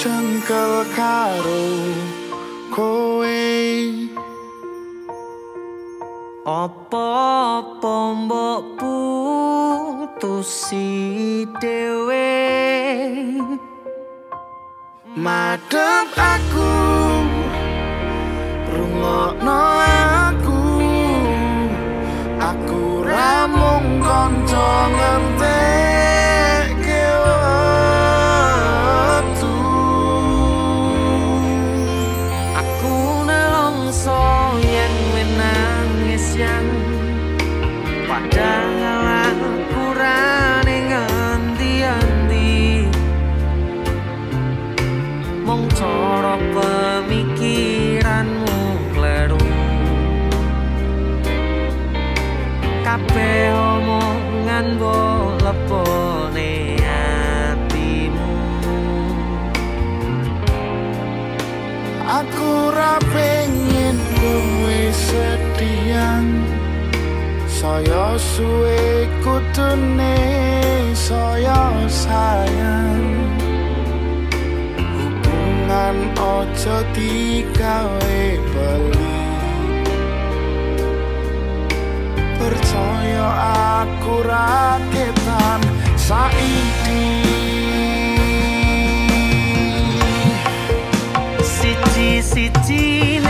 cengkel karo kowe. Apa-apa mbok putusi dhewe? Madhep aku rungokno aku aku ramung kanca ngentekke saya suwe kutune saya sayang. Hubungan ojo digawe beli. Percaya aku raketan saiki. Siji-siji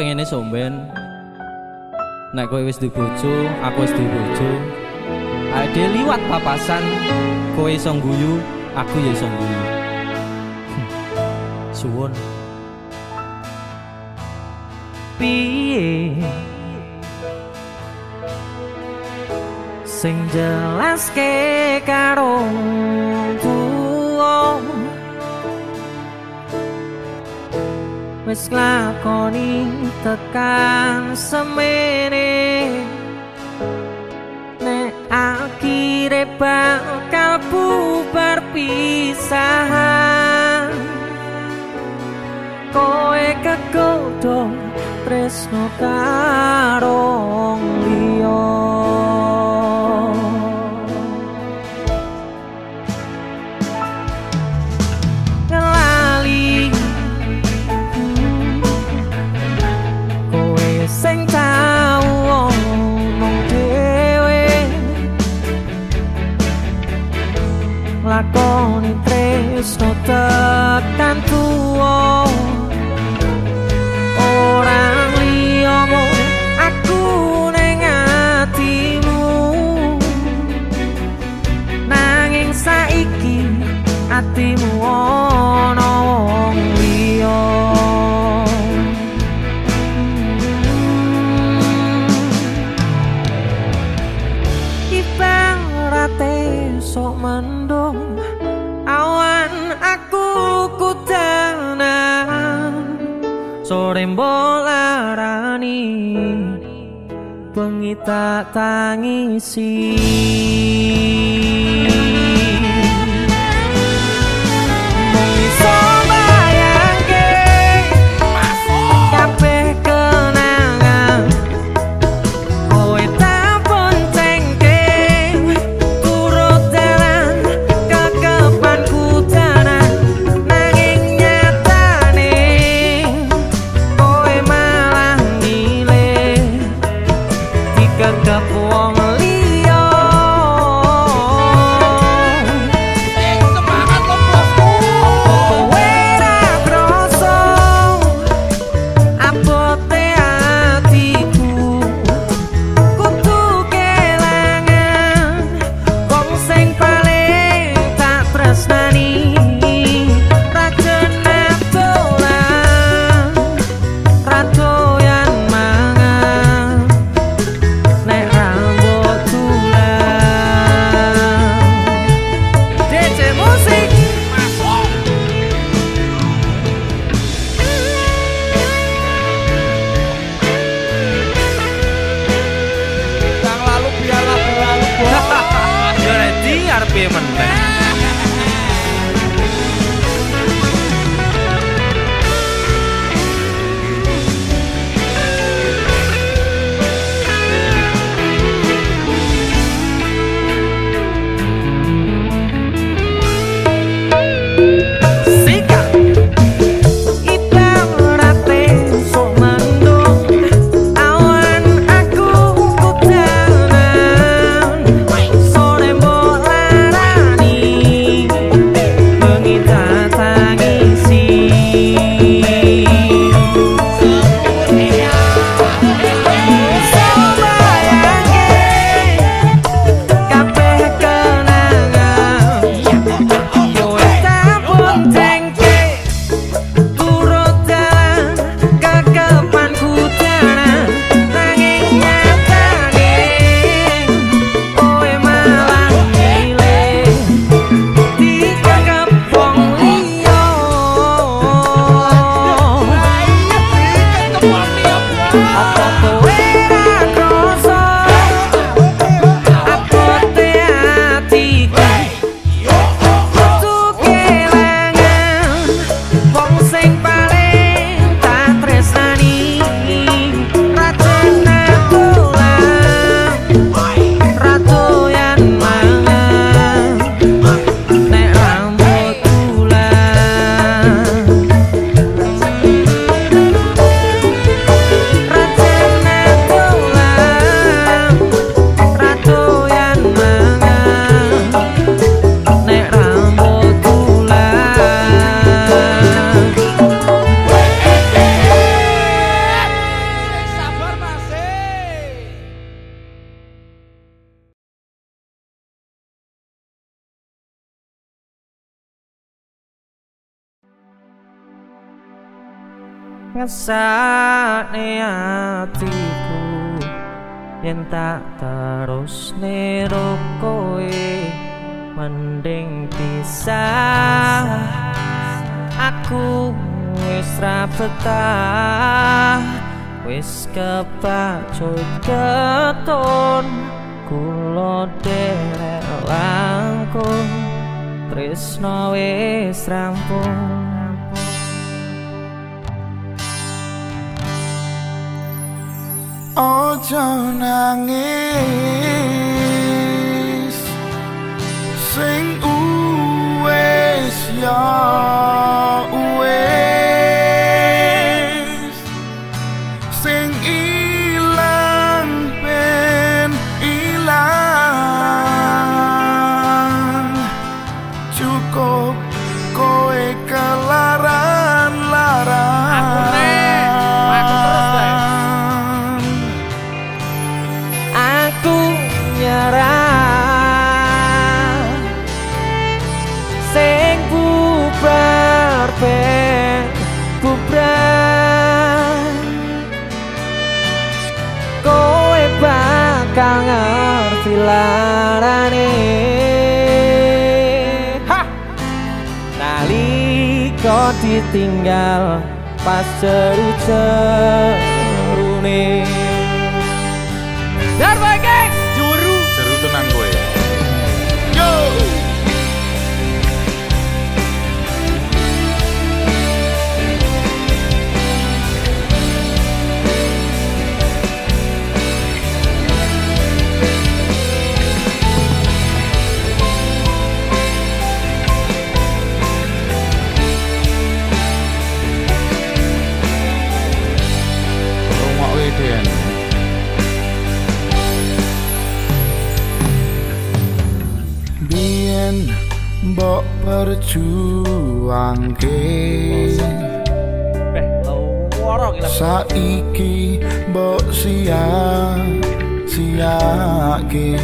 pengennya somben Nek kowe wis duwe bojo, aku wis duwe bojo. Ade liwat papasan, kowe iso guyu, aku ya iso guyu. Hmm, Suwon. Piye? Sing jelas ke karo. wis lakoni tekan semene. Nek akhire bakal bubar pisahan. Koe kegodong tresno karo liyong con tre sotto tanto rembo larani pengita tangisi. Ngesane atiku yen tak terus nero kowe mending pisah. Aku wis ra betah wis kepacut keton kula derek langkung tresno wis rampung Ojo nangis. Sing uwes ya Ditinggal pas ceru cerunin. Mbok perjuangke. Loro gila. saiki mbok sia siake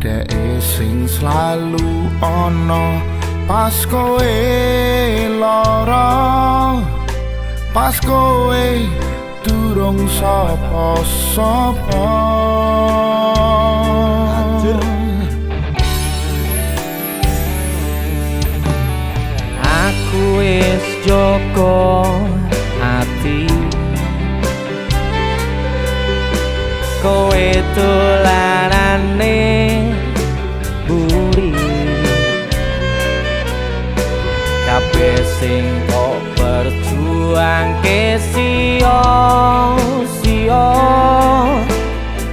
dek sing selalu ono pas kowe lara. Pas kowe durung sapa-sapa wis joko ati. Kowe tulanane buri. Kabeh sing kok berjuang ke sio-sio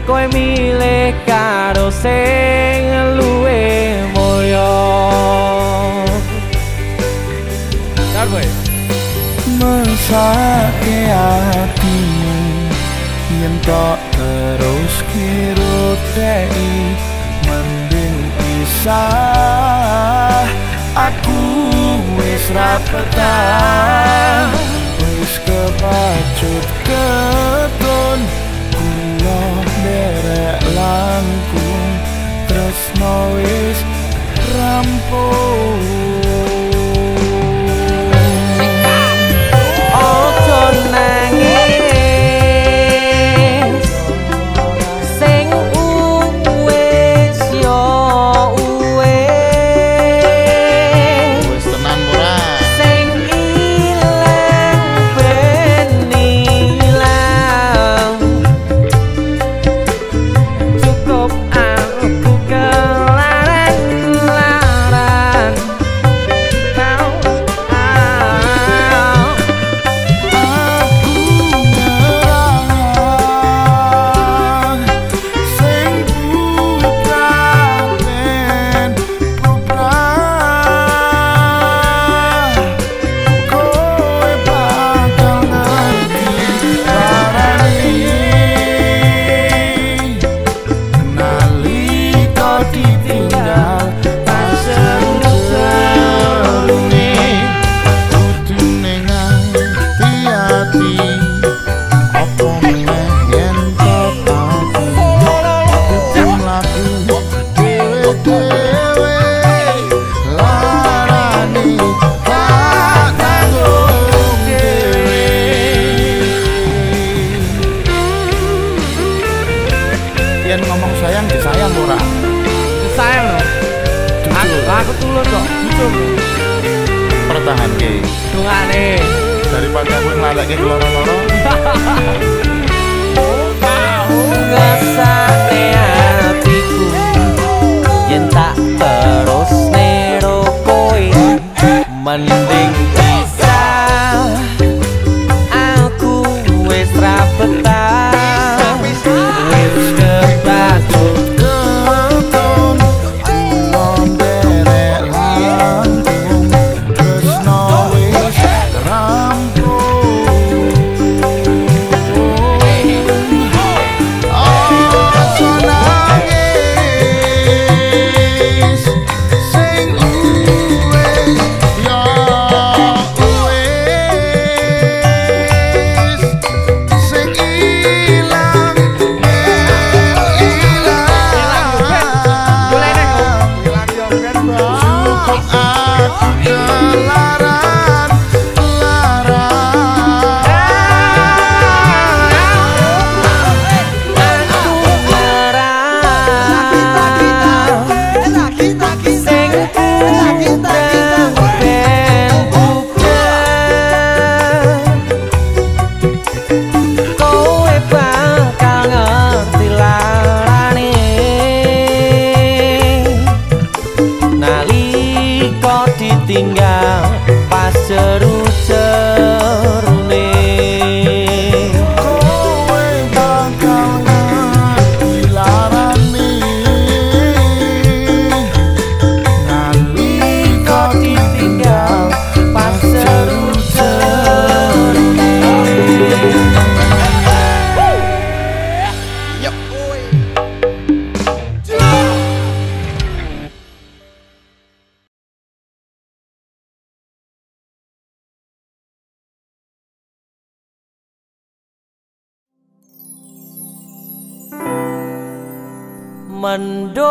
Kowe milih karo sing luwe moyo mesake hatimu yen tok terus kiro dei mending pisah. Aku wis ra betah. Wis kepacut keton kula derek langkung. Tresno wis rampung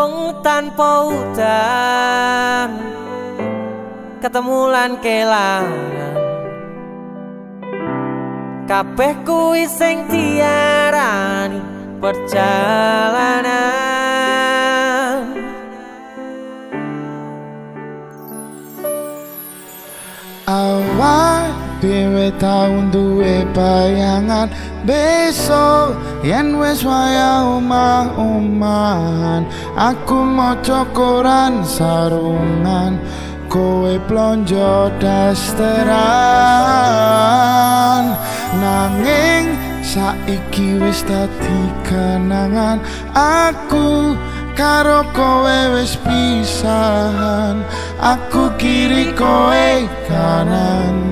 Mendung tanpa udan Ketemu lan kelangan. Kabeh kuwi sing diarani perjalanan. Awak dhewe tau duwe bayangan. Besok yen wis waya omah-omahan aku maca koran sarungan. Kowe plonjo dasteran. Nanging saiki wis dadi kenangan. Aku karo kowe wis pisahan. Aku kiri kowe kanan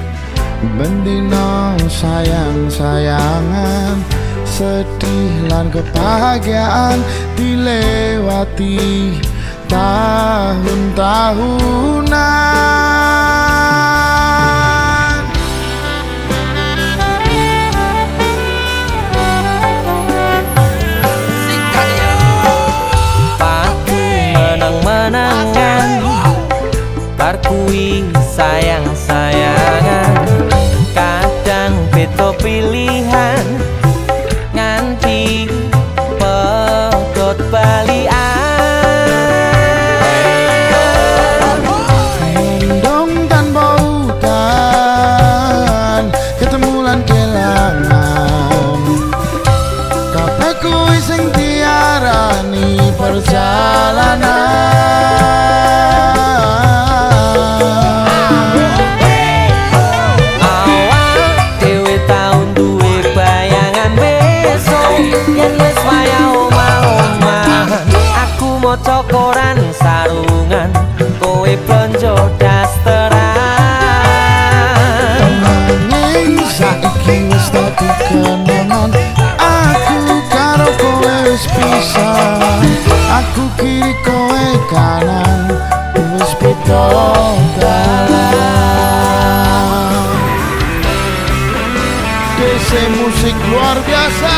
Bendino sayang-sayangan Sedih lan kebahagiaan Dilewati tahun-tahunan. Paku menang-menangan Bar kui believe aku kiri kowe kanan. Wis pitung dalan. Musik luar biasa.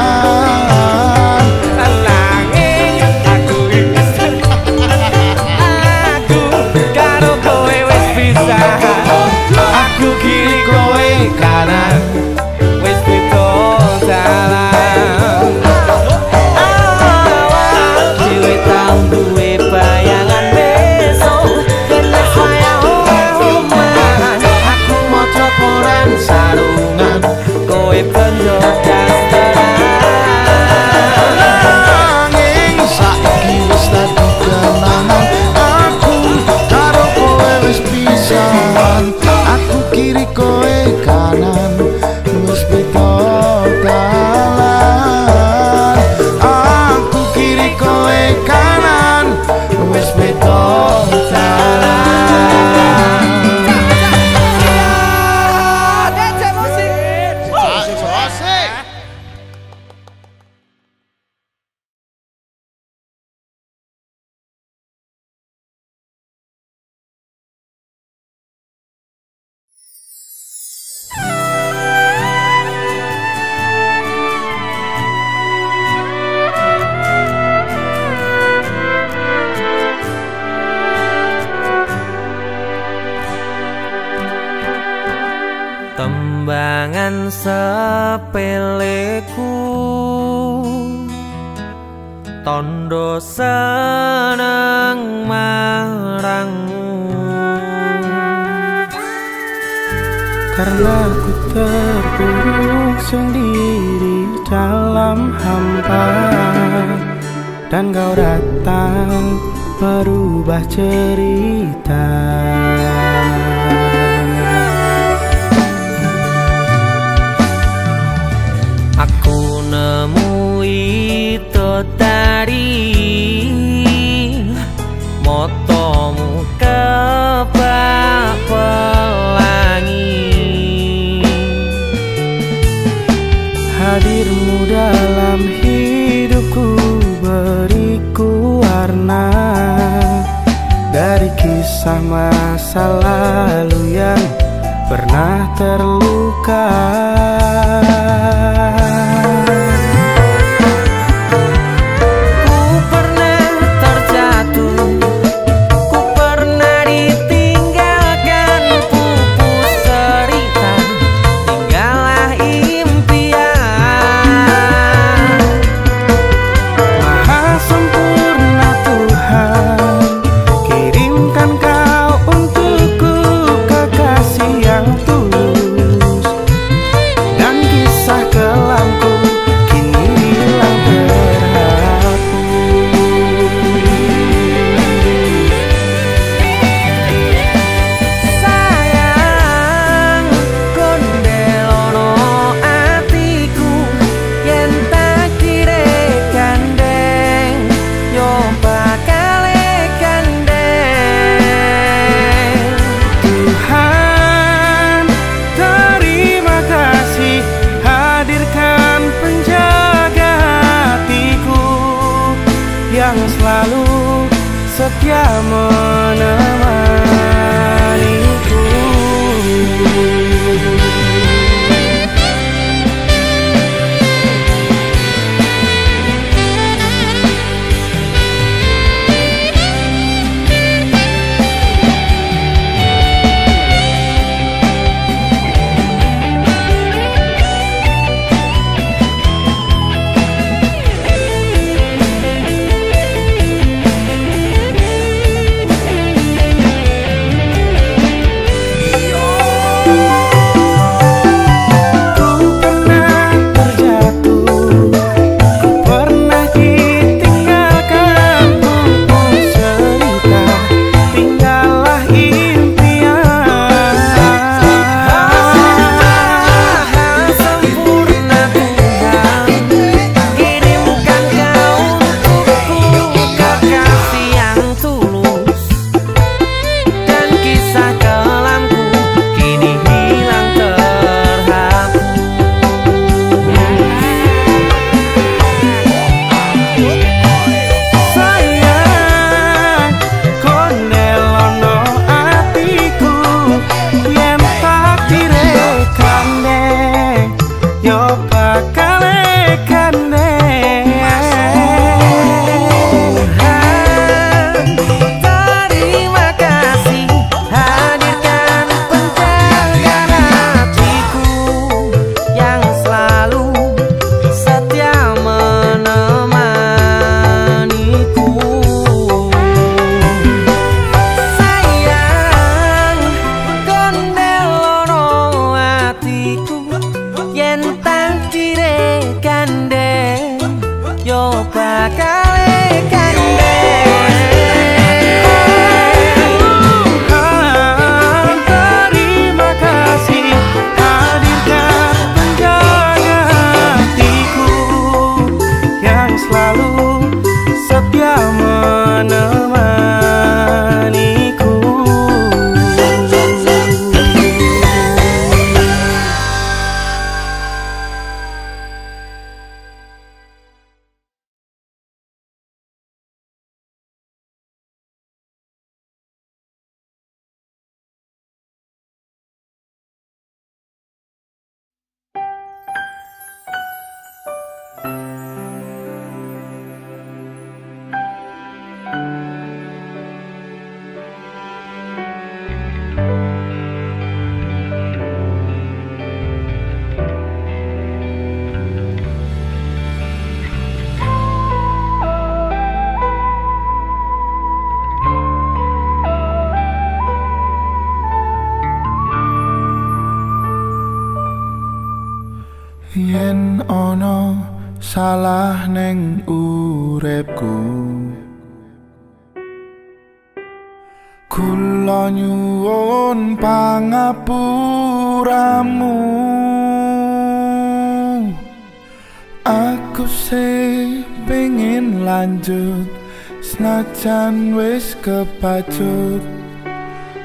bajut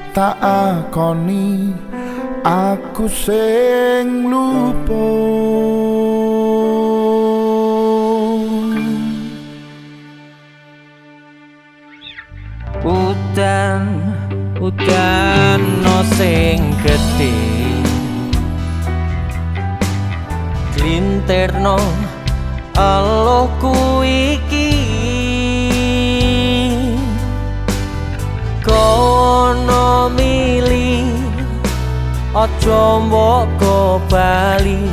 tak akoni aku sing lupa. Udan, udan no sing gede Glinter no, aloh jombok ko bali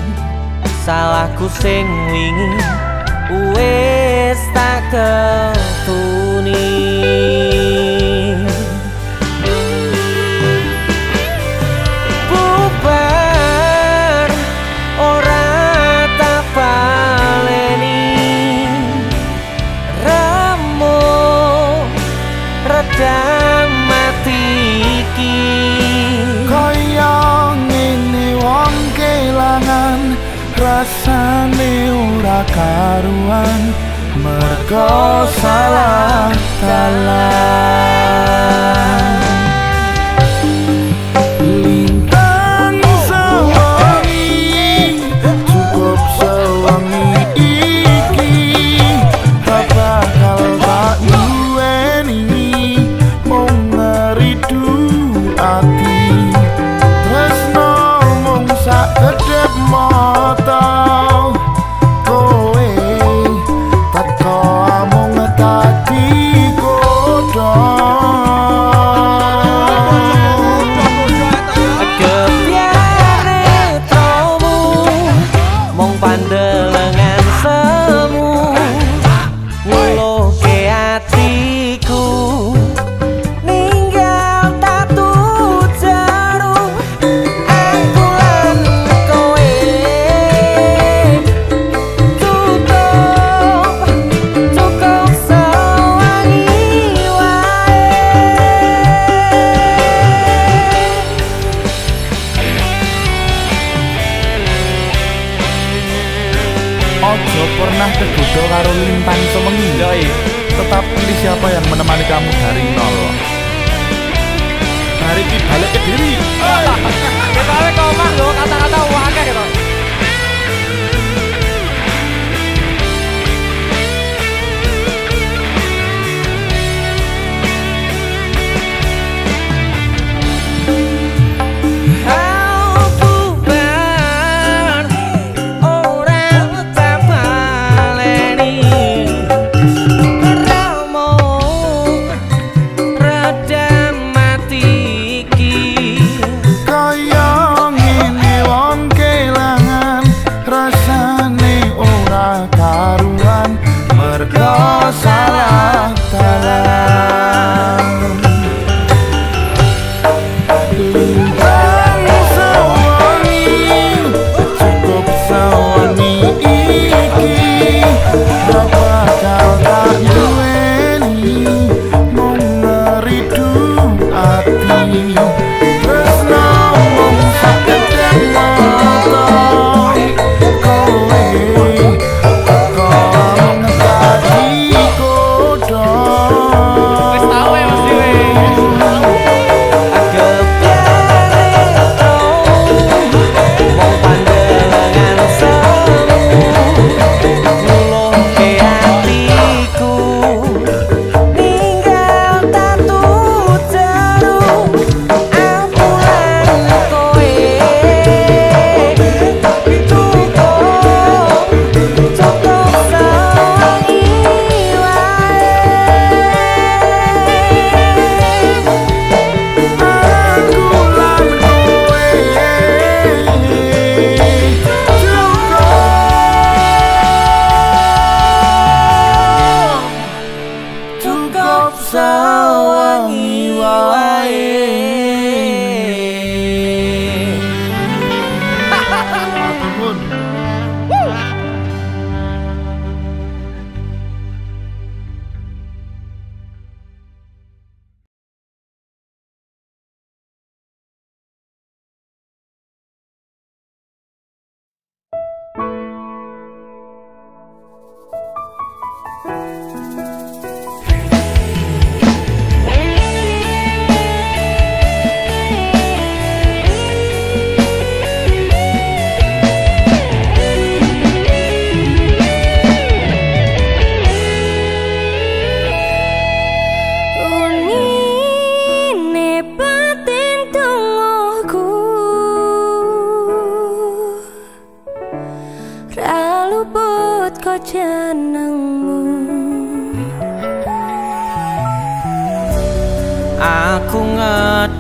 salahku sing wingi wis tak ketuni. Down hati ora karuan mergo salah salah.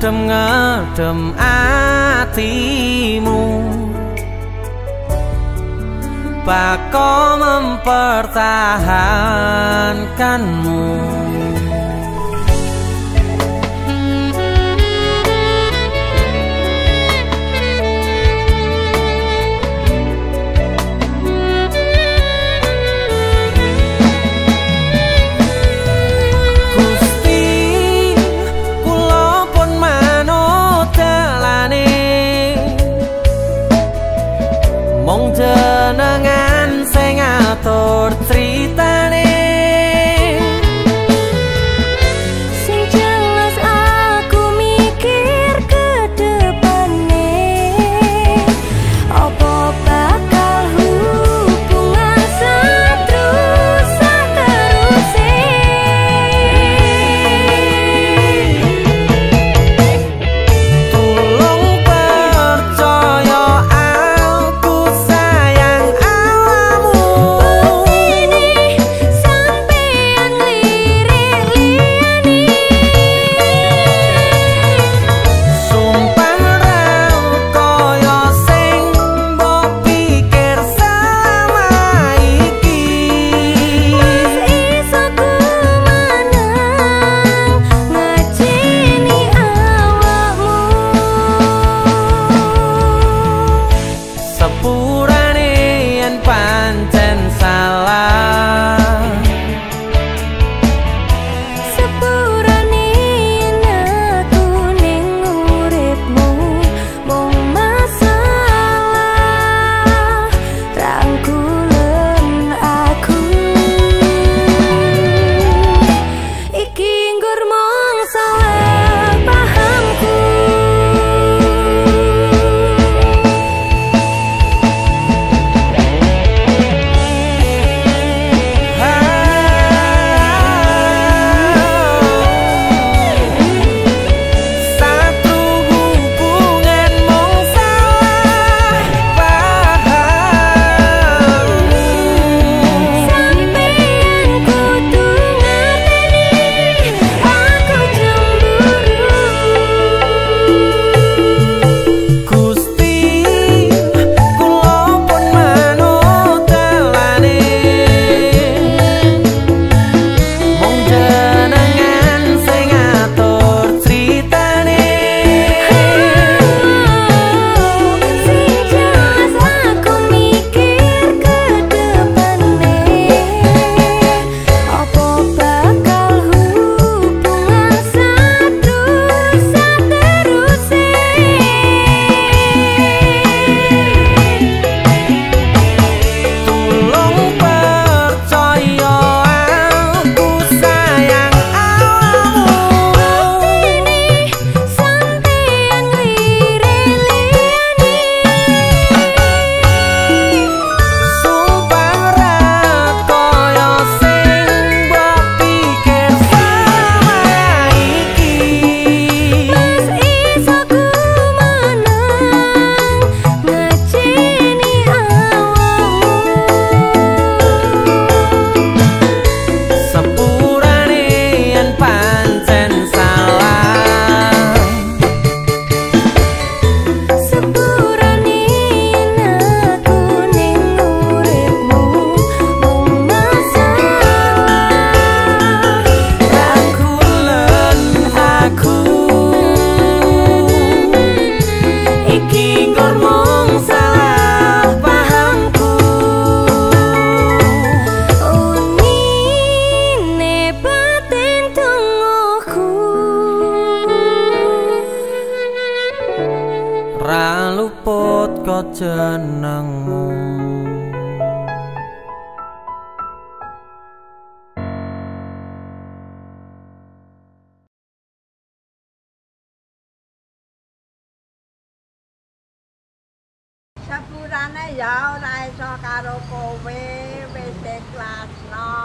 ngadem ngadem hatimu. Pako mempertahankanmu.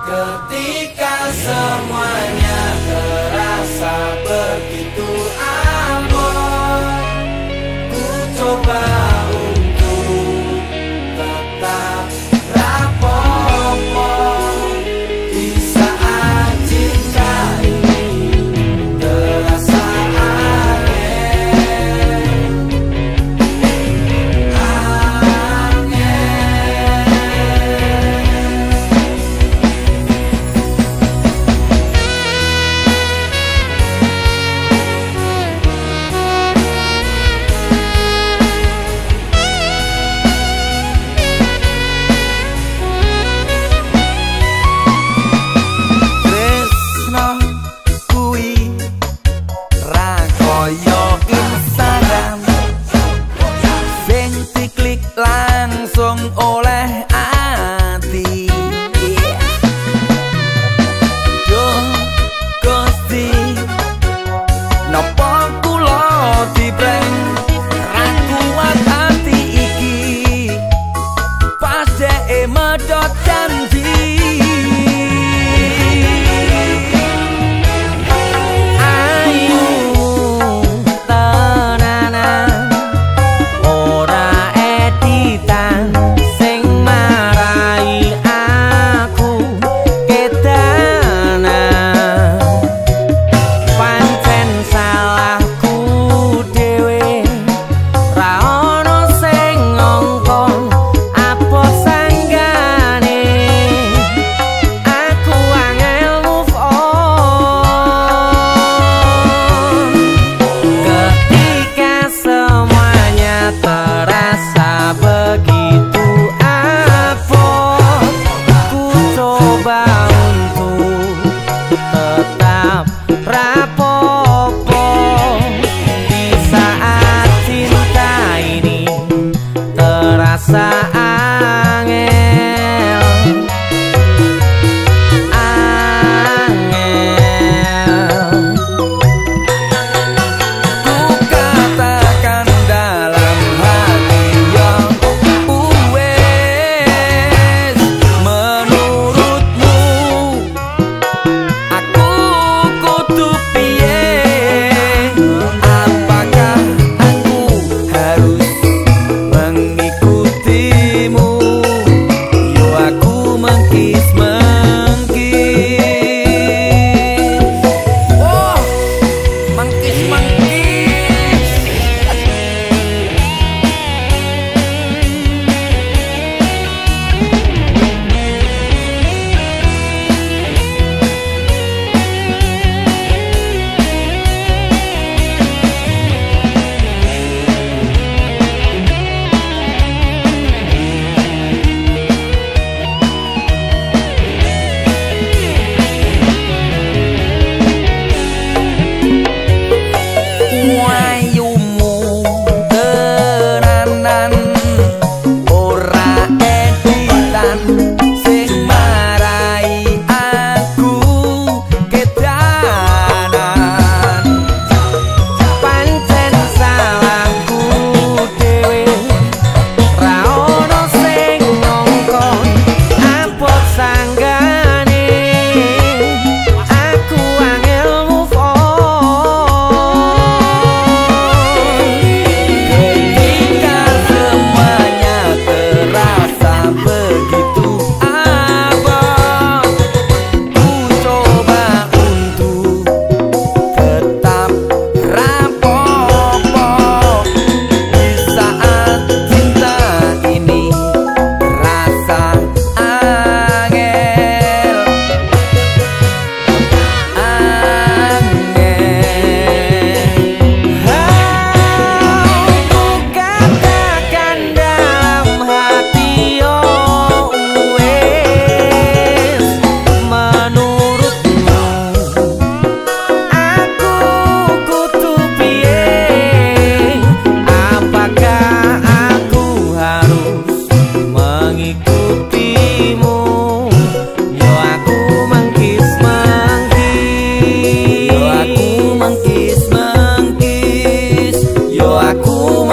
Ketika semuanya terasa begitu aman Ku coba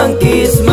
aku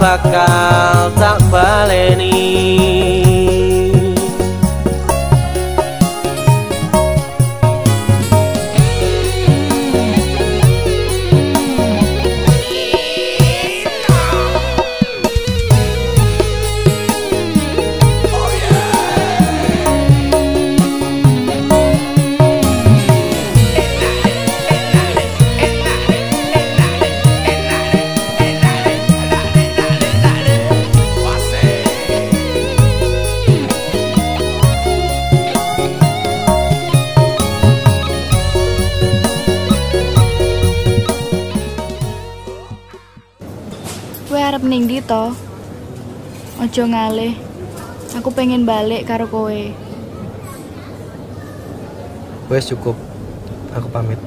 bakal balik karo kowe. Wes cukup. Aku pamit.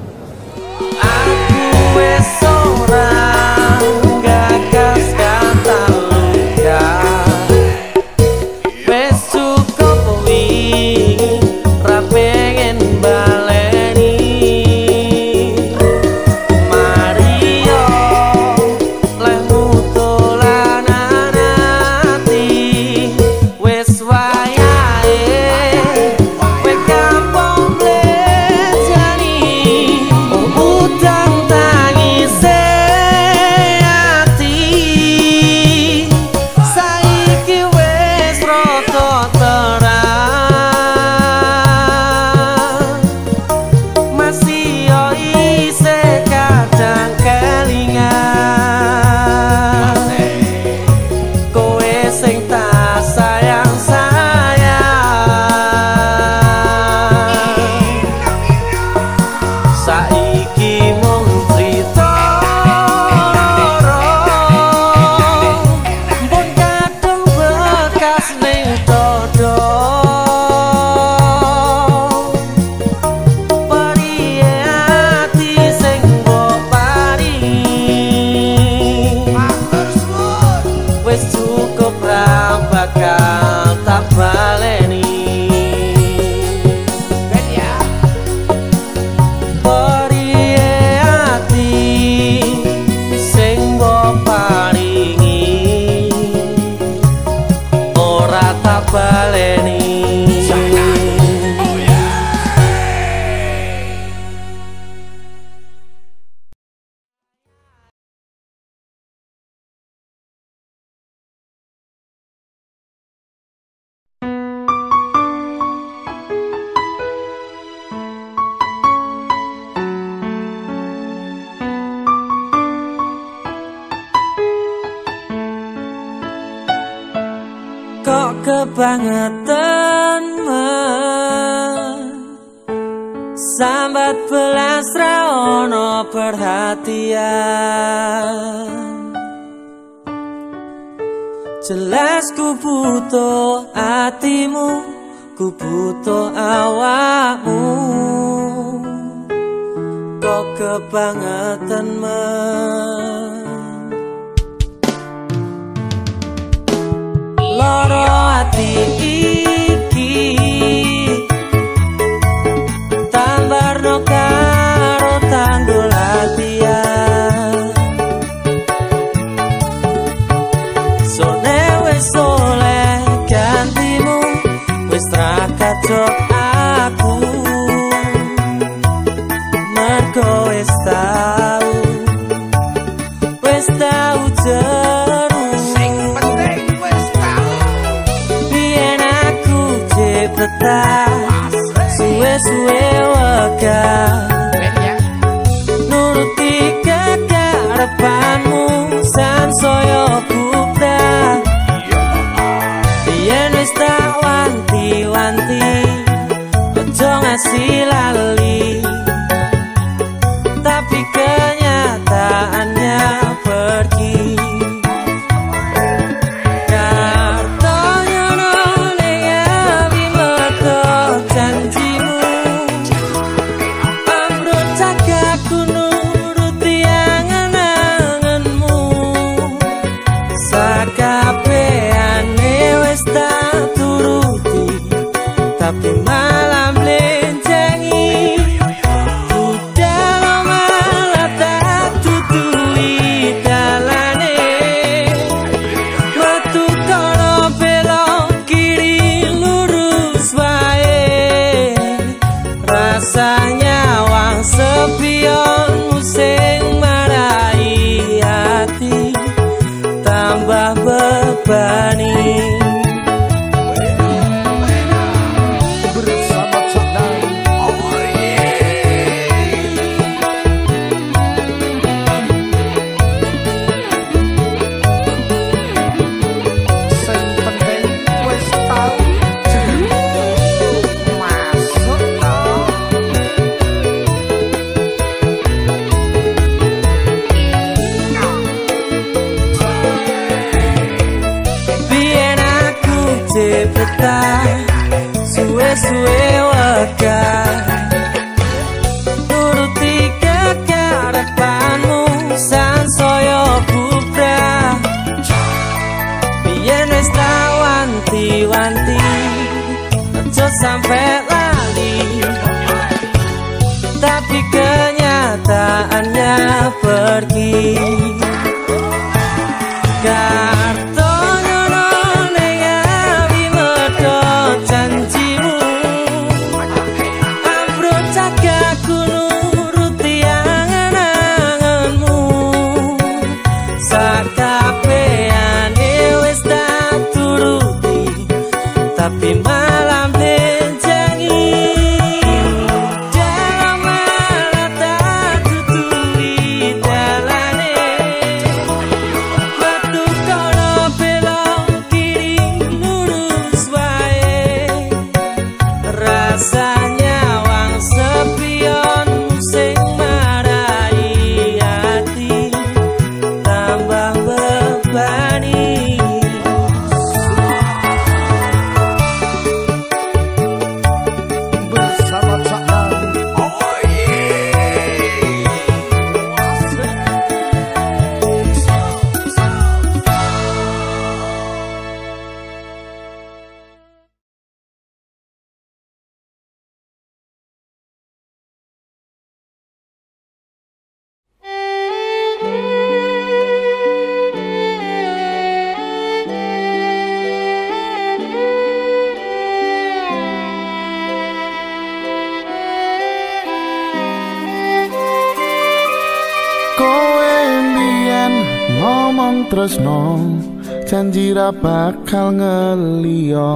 janji ra bakal ngeliyo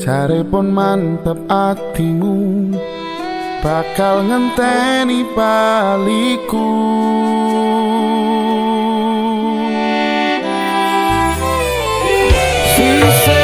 Jare pun mantep atimu Bakal ngenteni baliku. Sisa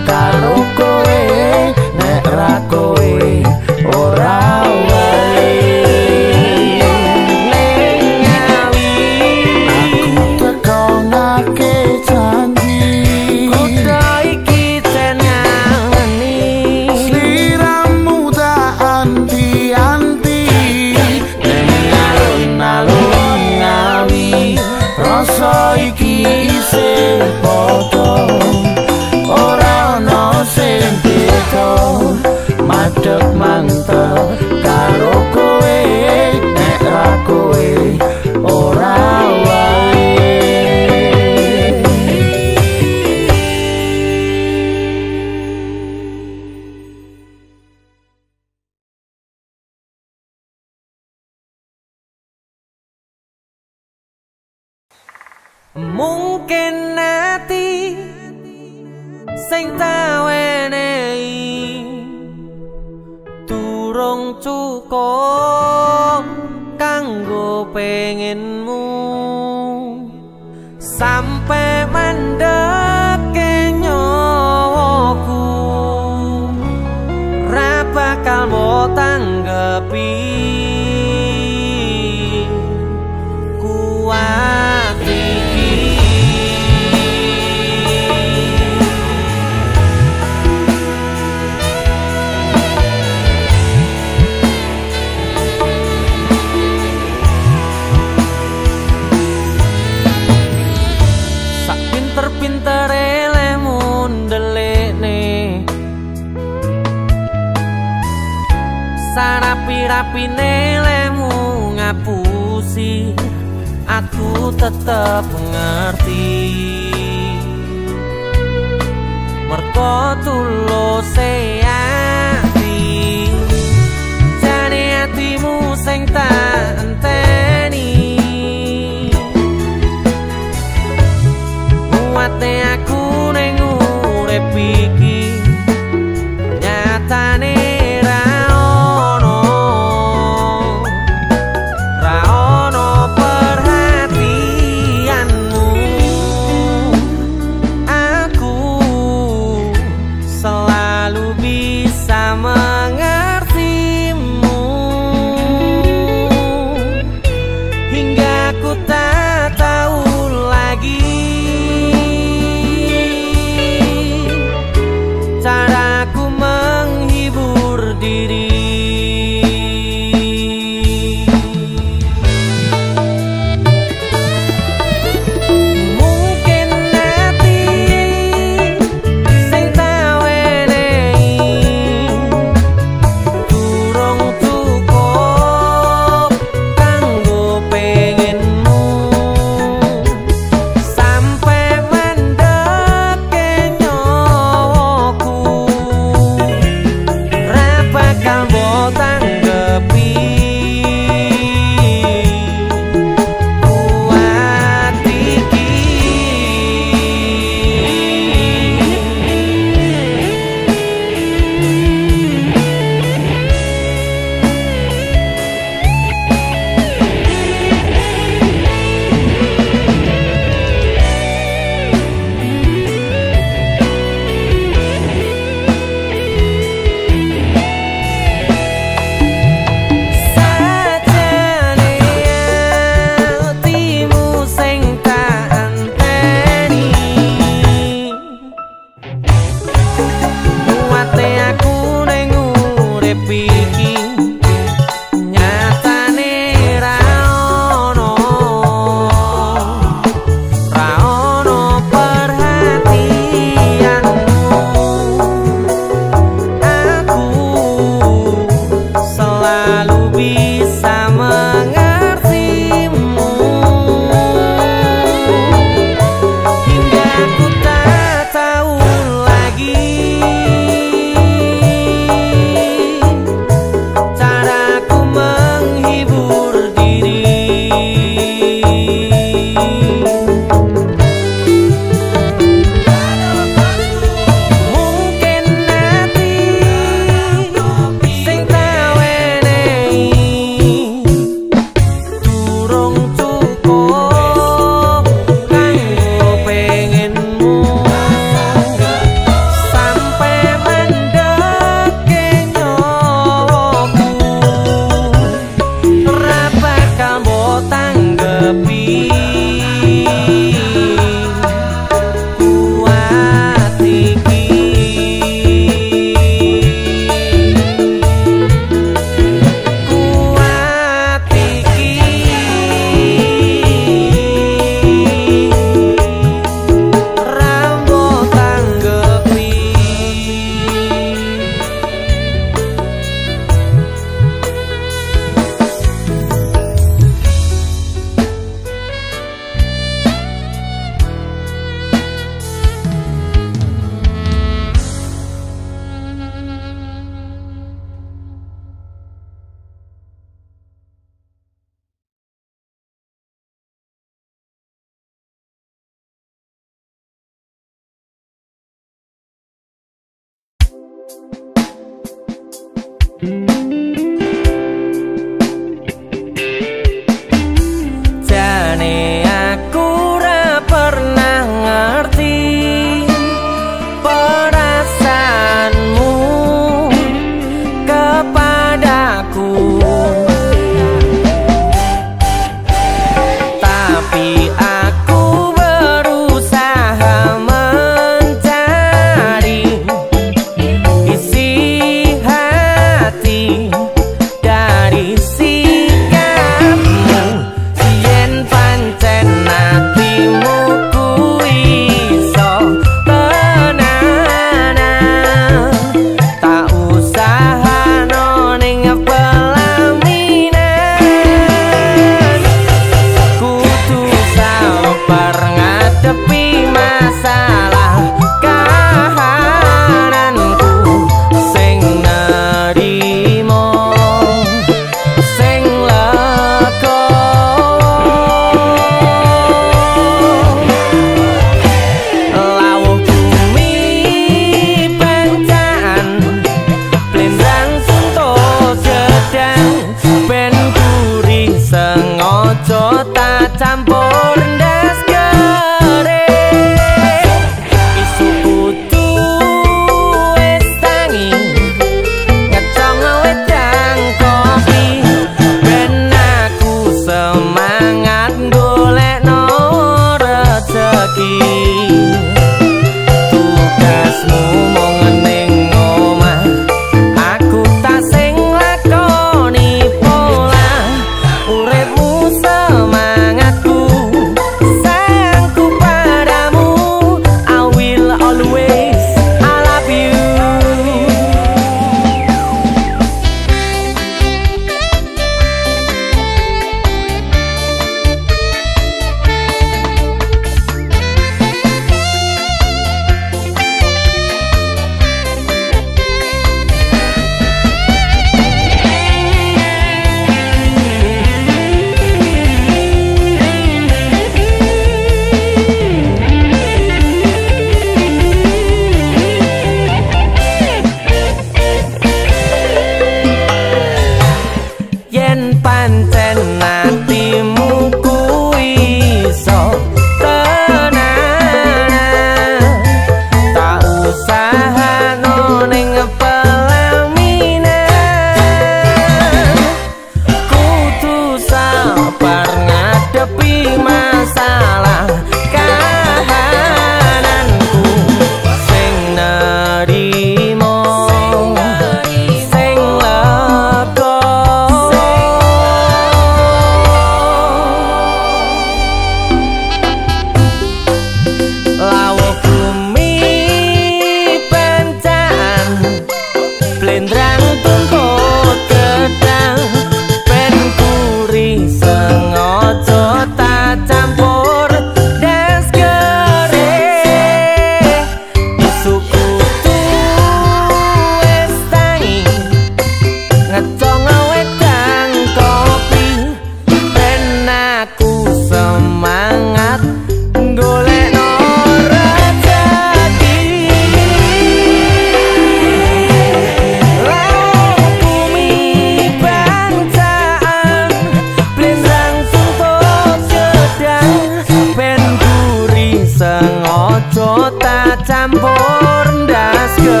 Alaska.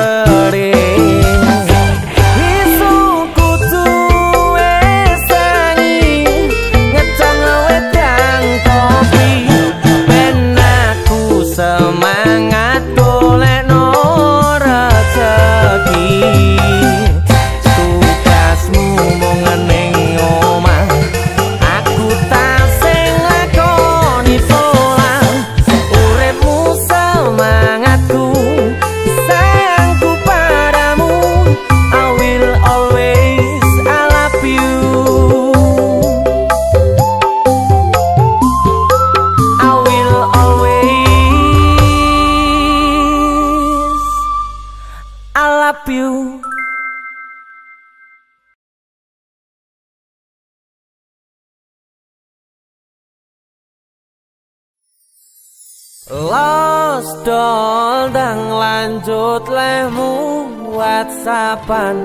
kapan?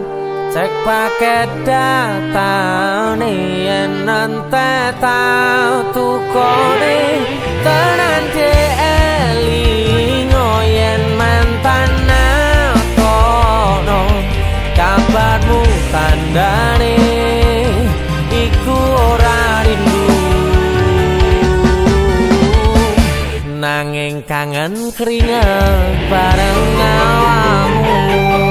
Cek paket data nih enan tetau tukoni tenan eli ngoyen mantan tono kabarmu tandane iku ora rindu. Nanging kangen keringat bareng awamu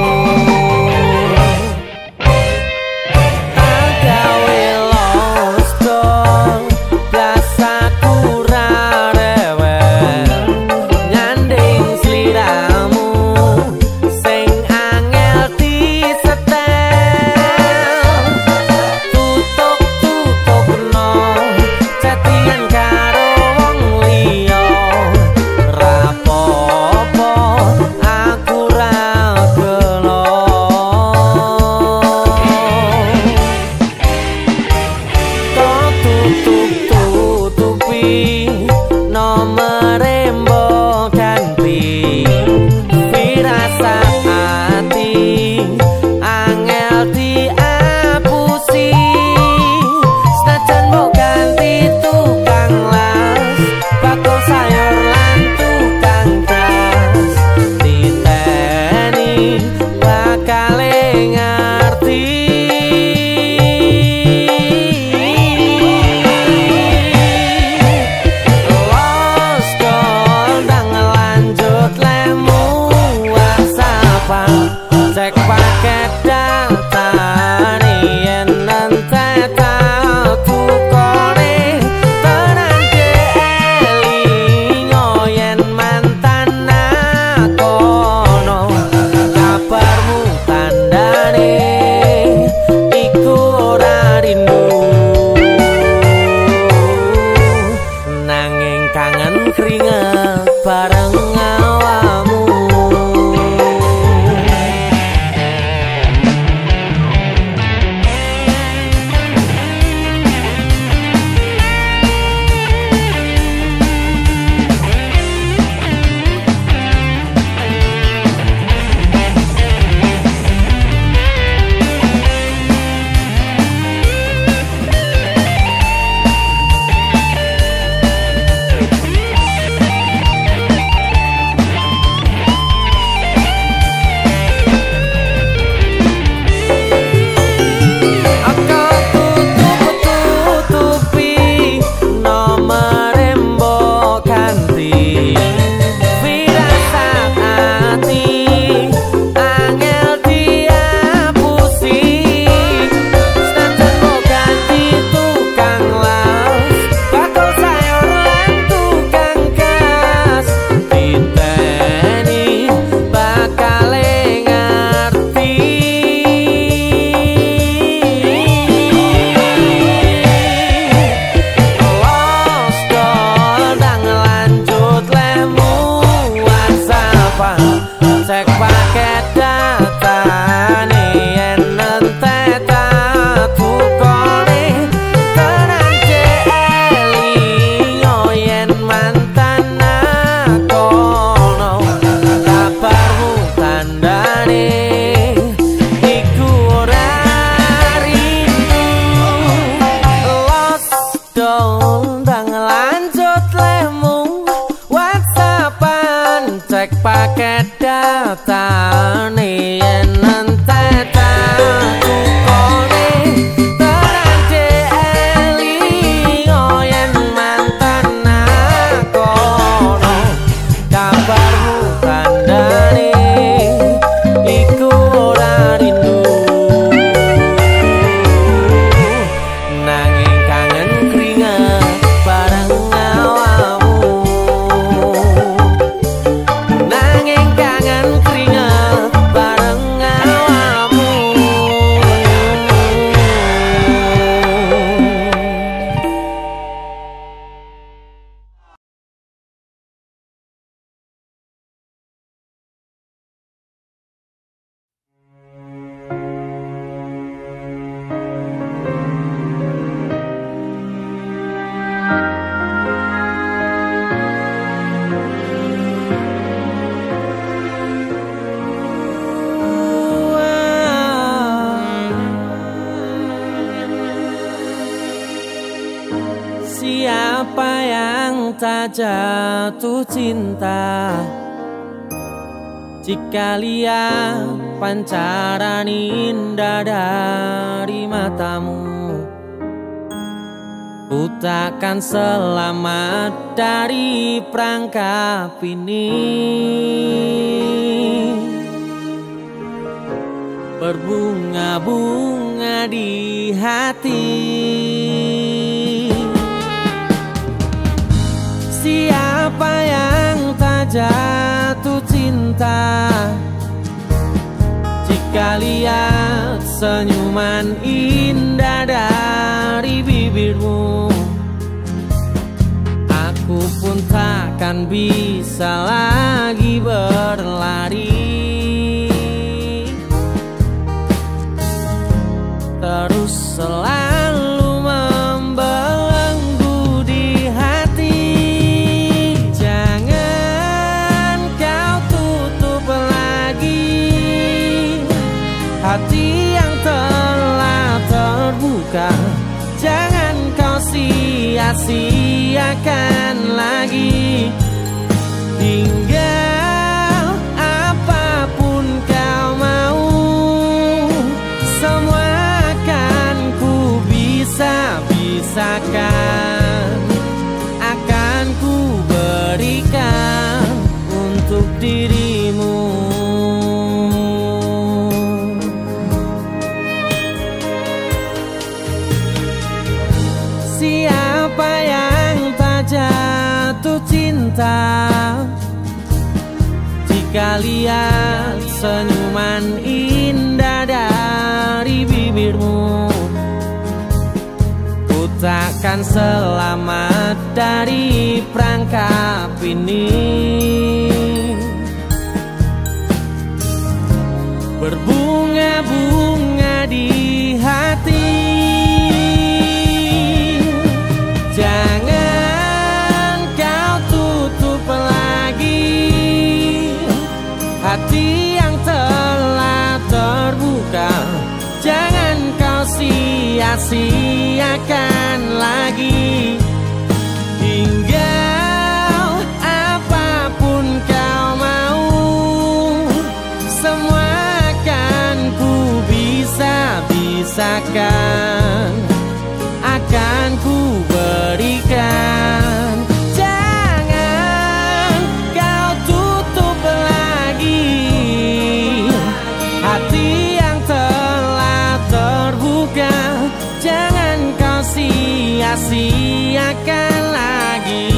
lihat pancaran indah dari matamu. Ku takkan selamat dari perangkap ini. Berbunga-bunga Jika lihat senyuman indah dari bibirmu. Aku pun takkan bisa lagi berlari. Terus selalu Jangan kau sia-siakan lagi. Tinggal apa pun kau mau Semua akan ku bisa-bisakan cinta Jika lihat senyuman indah dari bibirmu Ku takkan selamat dari perangkap ini Hati yang telah terbuka. Jangan kau sia-siakan lagi. Tinggal apa pun kau mau Semua akan ku bisa-bisakan. Akan ku berikan Jangan kau sia-siakan lagi